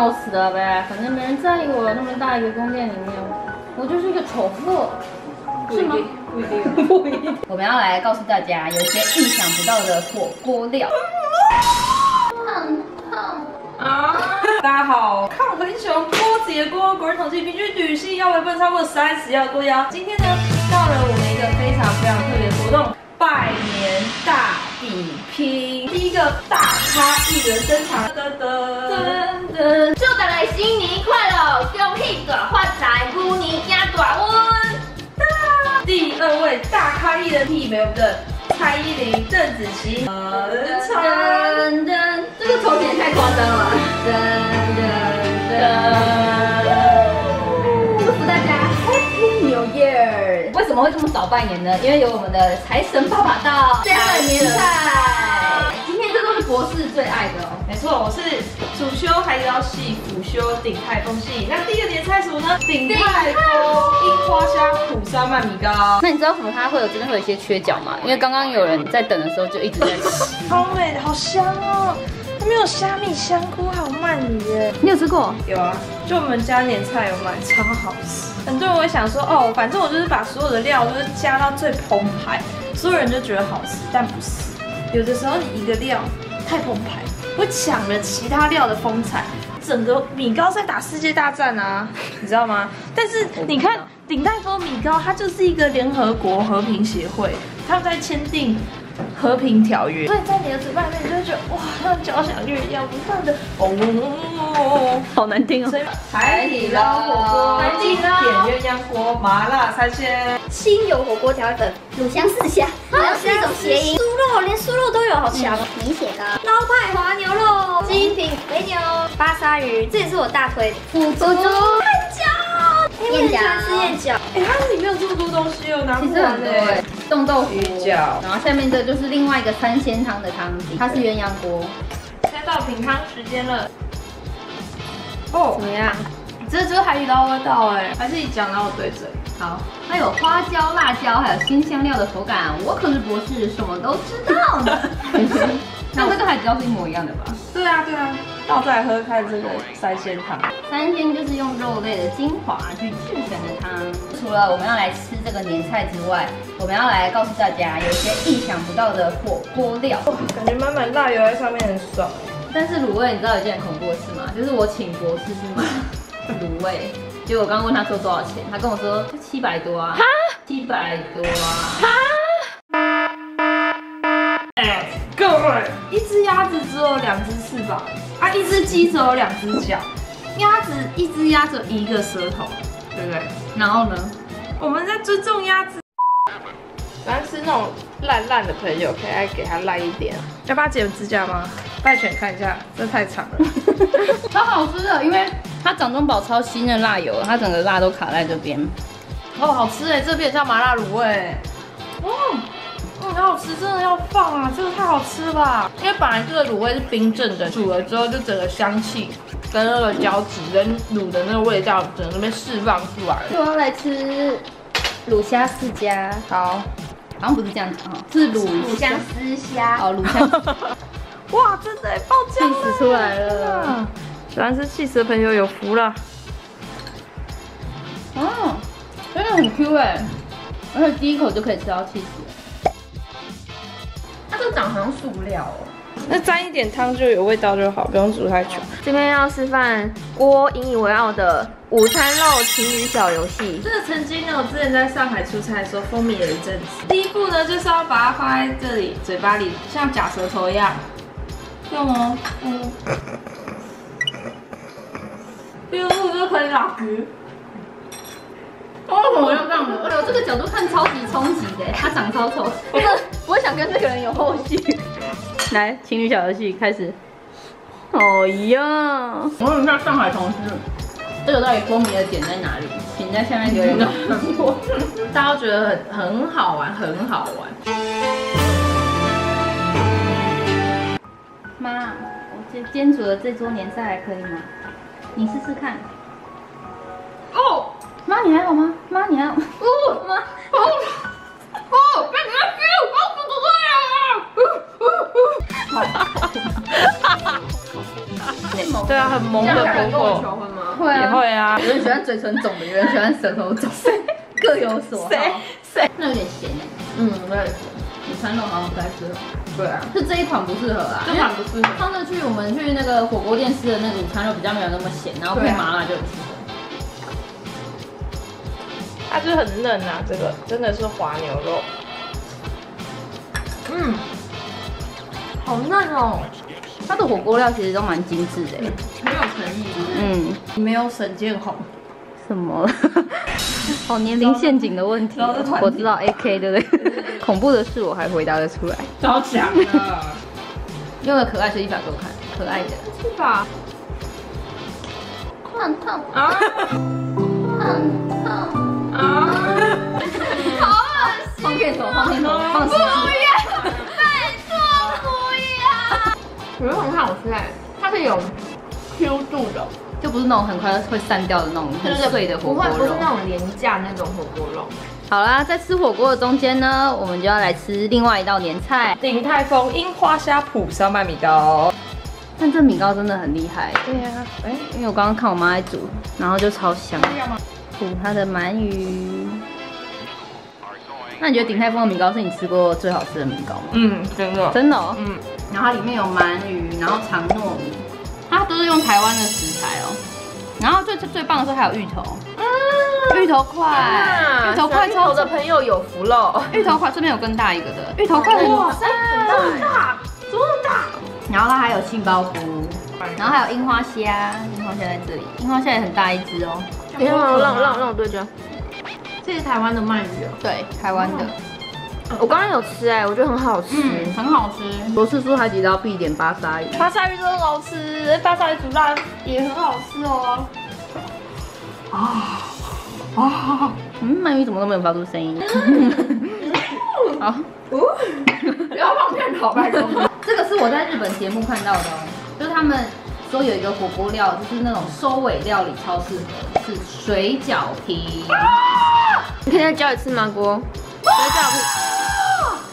闹死了呗，反正没人在意我那么大一个宫殿里面，我就是一个丑妇，是吗？不一定，不一定。我们要来告诉大家，有些意想不到的火锅料。胖胖啊！大家好，抗衡熊锅子锅，国人统计平均女性腰围不能超过三十要多腰。今天呢，到了我们一个非常非常特别的活动——拜年大比拼。第一个大咖艺人登场，噔噔噔，祝大家新年快乐，恭喜大发财，牛年行大温。第二位大咖艺人媲美我们的蔡依林、邓紫棋。会这么早拜年呢？因为有我们的财神爸爸到，新年菜。今天这都是博士最爱的哦。没错，我是主修海底捞系，辅修鼎泰丰系。那第一个年菜什么呢？鼎泰丰樱花虾苦沙曼米糕。那你知道什么它会有真的会有一些缺角吗？因为刚刚有人在等的时候就一直在吃。好美，好香哦！它没有虾米香菇，还有鳗鱼耶。你有吃过？有啊，就我们家年菜有买，超好吃。很多人会想说，哦，反正我就是把所有的料都是加到最澎湃，所有人就觉得好吃，但不是。有的时候你一个料太澎湃，会抢了其他料的风采，整个米糕在打世界大战啊，你知道吗？但是你看鼎泰丰米糕，它就是一个联合国和平协会，他们在签订和平条约，所以在你的嘴巴里面，你就会觉得哇，像交响乐一样不断的哦，好难听哦。海底捞火锅，经典鸳鸯锅，麻辣三鲜，清油火锅调粉，卤香四虾，还是一种谐音。酥肉连酥肉都有，好强！米血糕，捞派滑牛肉，精品肥牛，巴沙鱼，这也是我大推。腐竹，燕饺，燕饺，吃燕饺。哎，它里面有这么多东西哦，拿不完嘞。冻豆腐饺，然后下面这就是另外一个三鲜汤的汤底，它是鸳鸯锅。现在到品汤时间了。哦，怎么样？这就是海底捞味道哎，还是你讲，然后我对嘴。好，它有花椒、辣椒，还有新香料的口感。我可是博士，什么都知道的。那这个海底捞是一模一样的吧？对啊，对啊。那我再来喝看这个三鲜汤。三鲜就是用肉类的精华去制成的汤。除了我们要来吃这个年菜之外，我们要来告诉大家有一些意想不到的火锅料。感觉满满辣油在上面很爽。但是卤味，你知道有件很恐怖的事吗？就是我请博士去买 卤味，结果我刚刚问他说多少钱，他跟我说七百多啊，七百多啊，哎，各位，一只鸭子只有两只翅膀，啊，一只鸡只有两只脚，鸭子一只鸭子一个舌头，对不对？然后呢，我们在尊重鸭子。喜欢吃那种烂烂的朋友，可以给他烂一点。要不要剪指甲吗？拜犬看一下，这太长了。超好吃的，因为它掌中宝超新的辣油，它整个辣都卡在这边。哦，好吃哎，这边像麻辣卤味。哦，嗯，好好吃，真的要放啊，这个太好吃了吧？因为本来这个卤味是冰镇的，煮了之后就整个香气跟那个胶质跟卤的那个味道，整个被释放出来了。我要来吃卤虾世家，好。好像不是这样子哈，是卤卤香丝虾哦，卤香。哇，真的爆浆了，气死出来了。喜欢吃气死的朋友有福了。哦，真的很 Q 哎，而且第一口就可以吃到气死。它这长好像塑料哦。那沾一点汤就有味道就好，不用煮太久。今天要示范郭引以为傲的午餐肉情侣小游戏。这个曾经呢，我之前在上海出差的时候风靡了一阵子。第一步呢，就是要把它放在这里嘴巴里，像假舌头一样用哦。嗯。第二步就可以咬鱼。为什么要这样子？哎呦，这个角度看超级冲击的，他长超丑。不是，我想跟这个人有后续。来，情侣小游戏开始。哦呀，我问一下上海同事，这个到底风靡的点在哪里？请在下面留言告诉我。大家都觉得很很好玩，很好玩。妈，我今今煮的这桌年菜还可以吗？你试试看。哦，妈你还好吗？妈你还好？哦，妈，哦，哦，别别别，我肚子饿了。哈哈哈哈哈！内蒙萌。对啊，很萌的婆婆。求婚吗？会啊，也会啊有人喜欢嘴唇肿的，有人喜欢舌头肿，各有所好。谁谁？那有点咸哎，嗯，我也是。午餐肉好像不太适合，对啊，是这一款不适合啊。这款不适合。上次去我们去那个火锅店吃的那个午餐肉比较没有那么咸，然后配麻辣就很适合。它就是很嫩啊，这个真的是滑牛肉。嗯，好嫩哦，它的火锅料其实都蛮精致的，很有诚意。嗯，没有沈建宏，什么？好年龄陷阱的问题，我知道 A K 对不对？恐怖的事我还回答得出来，超强的。用个可爱随意法给我看，可爱的。是吧？烫 烫啊烫烫。啊！放片头，放片头，放十支。我觉得很好吃哎，它是有 Q 度的，就不是那种很快会散掉的那种很碎的火锅不会不是。那种廉价那种火锅肉。好啦，在吃火锅的中间呢，我们就要来吃另外一道年菜。鼎泰丰樱花虾脯烧麦米糕。但这米糕真的很厉害，对呀，哎，因为我刚刚看我妈在煮，然后就超香。煮它的鳗鱼。那你觉得鼎泰丰的米糕是你吃过最好吃的米糕吗？嗯，真的，真的、哦。嗯，然后它里面有鳗鱼，然后长糯米，它都是用台湾的食材哦。然后最最最棒的是还有芋头，芋头块，芋头块超的朋友有福喽。芋头块这边有更大一个的，芋头块很哇塞，这么大，这么大。然后它还有杏鲍菇，然后还有樱花虾，樱花虾在这里，樱花虾也很大一只哦。等一下，让让让我对焦。这是台湾的鳗鱼哦，对，台湾的，我刚刚有吃哎，我觉得很好吃。嗯，很好吃。罗斯叔海底捞必点巴沙鱼，巴沙鱼真的好吃，巴沙鱼煮辣也很好吃哦。啊啊嗯，鳗鱼怎么都没有发出声音？好，不要放片头，拜托。这个是我在日本节目看到的哦，就是他们说有一个火锅料，就是那种收尾料理超适合，是水饺皮。你可以再教一次吗，锅？水饺皮。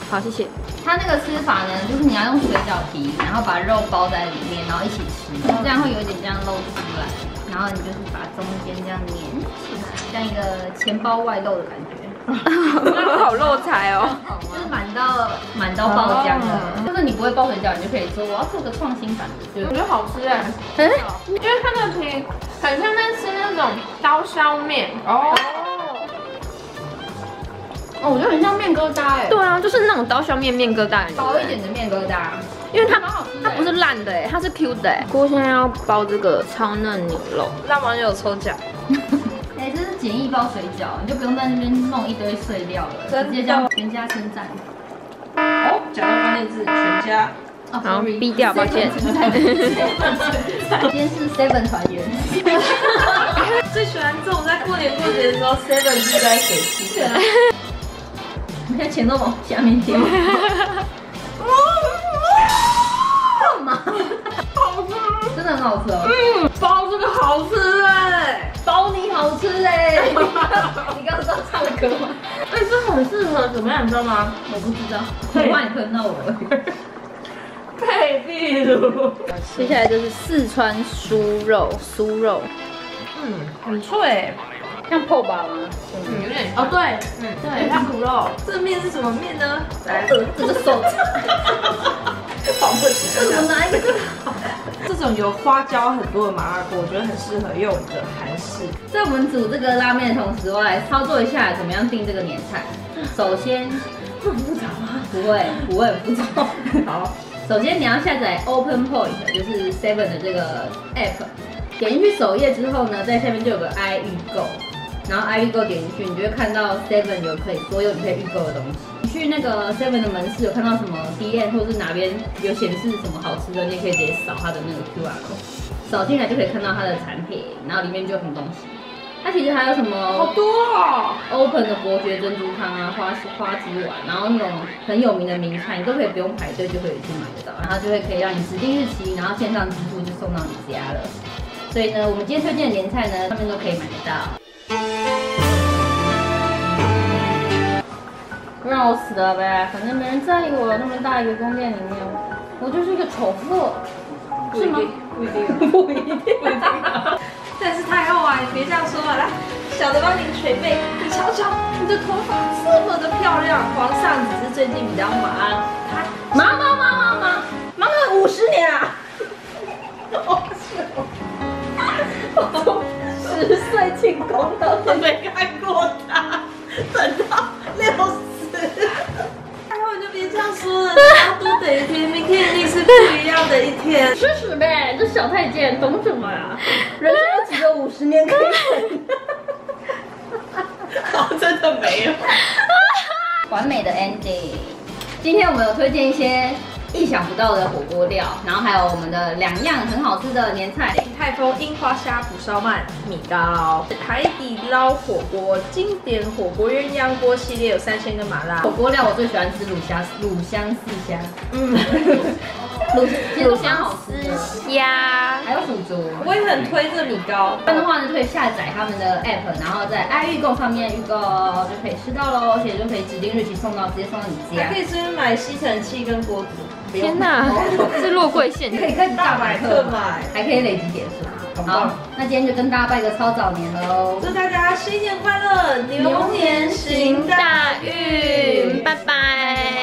好，谢谢。它那个吃法呢，就是你要用水饺皮，然后把肉包在里面，然后一起吃，这样会有一点这样露出来，然后你就是把中间这样粘起来，像一个钱包外露的感觉。好漏财哦。就是满到满到爆浆的，就是你不会包水饺，你就可以说我要做个创新版的，就我觉得好吃哎，嗯，因为它那个皮很像在吃那种刀削面。哦，哦，我觉得很像面疙瘩哎，对啊，就是那种刀削面面疙瘩，薄一点的面疙瘩，因为它蛮好吃它不是烂的哎，它是 Q 的哎。锅现在要包这个超嫩牛肉，让网友抽奖。哎，这是简易包水饺，你就不用在那边弄一堆碎料了，直接叫全家称赞。哦，讲到关键字，全家。哦好逼掉抱歉 今天是 Seven 团圆，最喜欢这种在过年过节的时候，Seven 是在给气。你看钱都往下面掉。干嘛？好吃，真的很好吃哦。嗯，包这个好吃哎，刚刚唱的歌吗？哎，这很适合怎么样，你知道吗？我不知道，我怕你喷到我而已。配壁炉。接下来就是四川酥肉，酥肉嗯，很脆。像破吧吗？嗯，有点哦对，嗯，对，像骨肉。这个面是什么面呢？来，这个手，保护起我拿一个。这种有花椒很多的麻辣锅，我觉得很适合用的韩式。在我们煮这个拉面的同时，我来操作一下怎么样定这个年菜。首先，很复杂吗？不会，不会很复杂。好，首先你要下载 Open Point，就是 Seven 的这个 app，点进去首页之后呢，在下面就有个 i 预购，然后 i 预购点进去，你就会看到 Seven 有可以所有你可以预购的东西。你去那个 Seven 的门市有看到什么 DM 或者是哪边有显示什么好吃的，你也可以直接扫它的那个 QR code，扫进来就可以看到它的产品，然后里面就有很多东西。它其实还有什么好多哦。Open 的伯爵珍珠汤啊，花花枝丸，然后那种很有名的名菜，你都可以不用排队就可以去买得到，然后就会可以让你指定日期，然后线上支付就送到你家了。所以呢，我们今天推荐的年菜呢，上面都可以买得到。让我死了呗，反正没人在意我那么大一个宫殿里面，我就是一个丑妇，是吗？不一定，不一定，不一定。但是太后啊，你别这样说了，来，小的帮你捶背。你瞧瞧，你的头发这么的漂亮，皇上只是最近比较忙，他忙忙忙忙忙忙了五十年啊！我从十岁进宫到现在没看过吃屎呗！这小太监懂什么呀？人生有几个五十年可以 真的没有。完美的 ending。今天我们有推荐一些意想不到的火锅料，然后还有我们的两样很好吃的年菜。泰丰樱花虾蒲烧鳗米糕，海底捞火锅经典火锅鸳鸯锅系列有三千个麻辣火锅料我最喜欢吃卤虾，卤香四虾，嗯，卤 香好吃虾，还有腐竹。我也很推这米糕。不然的话呢，可以下载他们的 app，然后在爱预购上面预购就可以吃到喽，而且就可以指定日期送到，直接送到你家还可。以顺便买吸尘器跟锅子，天哪，是落柜现可以开始大百大百克克买还可以累积点数。好那今天就跟大家拜个超早年喽。祝大家新年快乐，牛年行大大运，拜拜。